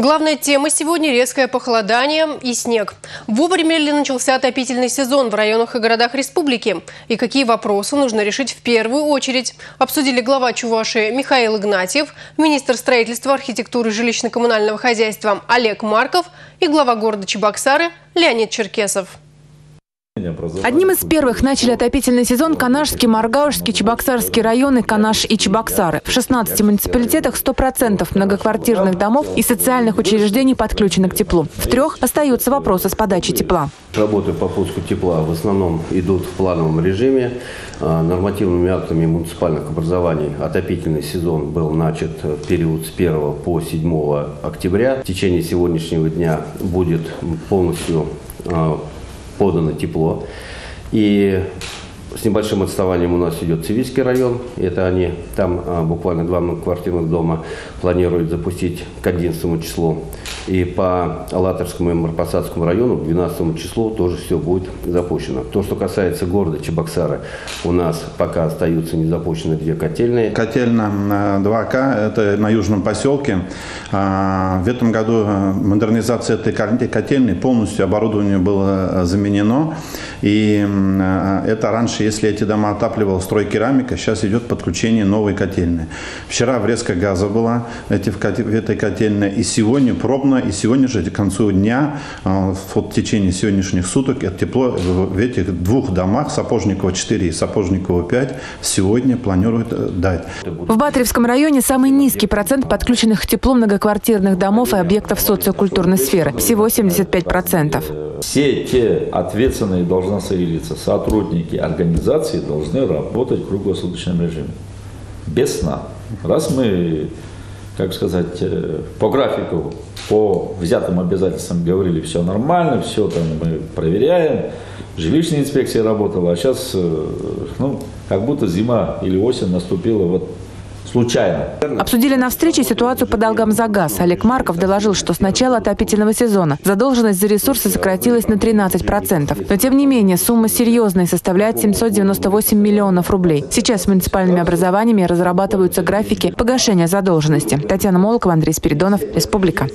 Главная тема сегодня – резкое похолодание и снег. Вовремя ли начался отопительный сезон в районах и городах республики? И какие вопросы нужно решить в первую очередь? Обсудили глава Чувашии Михаил Игнатьев, министр строительства, архитектуры и жилищно-коммунального хозяйства Олег Марков и глава города Чебоксары Леонид Черкесов. Одним из первых начали отопительный сезон Канашский, Маргаушский, Чебоксарский районы, Канаш и Чебоксары. В 16 муниципалитетах 100% многоквартирных домов и социальных учреждений подключены к теплу. В трех остаются вопросы с подачей тепла. Работы по пуску тепла в основном идут в плановом режиме. А, нормативными актами муниципальных образований отопительный сезон был начат в период с 1 по 7 октября. В течение сегодняшнего дня будет полностью а, подано тепло. И с небольшим отставанием у нас идет Цивильский район. Это они, там а, буквально два многоквартирных дома планируют запустить к 11 числу. И по Алаторскому и Марпасадскому району к 12 числу тоже все будет запущено. То, что касается города Чебоксары, у нас пока остаются не запущены две котельные. Котельная 2К, это на южном поселке. А, в этом году э, модернизация этой котельной полностью оборудование было заменено. И э, это раньше, если эти дома отапливал стройкерамика, сейчас идет подключение новой котельной. Вчера врезка газа была эти, в этой котельной. И сегодня пробно, и сегодня же к концу дня, э, в течение сегодняшних суток, это тепло в этих двух домах, Сапожникова 4 и Сапожникова 5, сегодня планируют э, дать. В Батревском районе самый низкий процент подключенных к теплу многоквартирных домов и объектов социокультурной сферы – всего 75%. Все те ответственные должностные лица, сотрудники организации должны работать в круглосуточном режиме. Без сна. Раз мы, как сказать, э, по графику, по взятым обязательствам говорили, все нормально, все там мы проверяем, жилищная инспекция работала, а сейчас, э, ну, как будто зима или осень наступила вот случайно. Обсудили на встрече ситуацию по долгам за газ. Олег Марков доложил, что с начала отопительного сезона задолженность за ресурсы сократилась на 13%. Но тем не менее сумма серьезная составляет 798 миллионов рублей. Сейчас муниципальными образованиями разрабатываются графики погашения задолженности. Татьяна Молокова, Андрей Спиридонов, Республика.